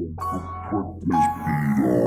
Let's beat up.